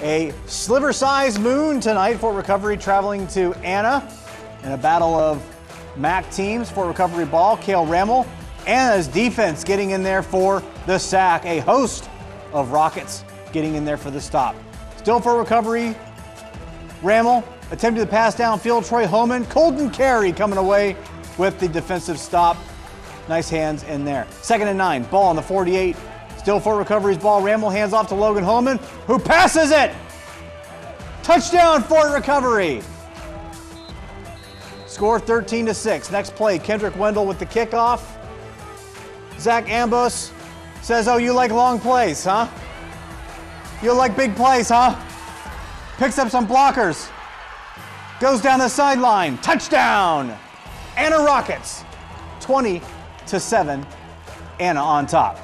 A sliver-sized moon tonight Fort Recovery traveling to Anna in a battle of MAC teams Fort Recovery ball. Kale Rammel, Anna's defense getting in there for the sack. A host of Rockets getting in there for the stop. Still Fort Recovery, Rammel attempted to pass downfield. Troy Homan, Colton Carey coming away with the defensive stop. Nice hands in there. Second and nine, ball on the 48. Still Fort Recovery's ball. Rammel hands off to Logan Holman, who passes it. Touchdown Fort Recovery. Score 13 to 6. Next play, Kendrick Wendell with the kickoff. Zach Ambos says, Oh, you like long plays, huh? You like big plays, huh? Picks up some blockers. Goes down the sideline. Touchdown. Anna Rockets. 20 to 7. Anna on top.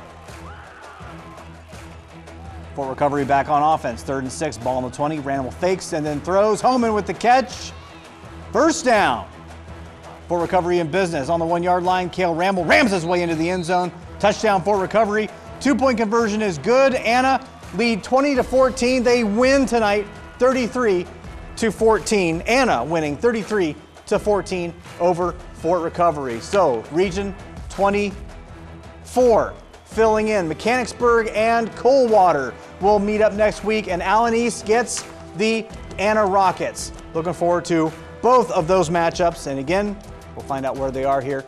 Fort Recovery back on offense. Third and six, ball on the 20. Randall fakes and then throws. Homan with the catch. First down. Fort Recovery in business. On the one yard line, Kale Rammel rams his way into the end zone. Touchdown Fort Recovery. Two point conversion is good. Anna lead 20 to 14. They win tonight 33 to 14. Anna winning 33 to 14 over Fort Recovery. So, Region 24 filling in. Mechanicsburg and Coldwater will meet up next week, and Allen East gets the Anna Rockets. Looking forward to both of those matchups, and again, we'll find out where they are here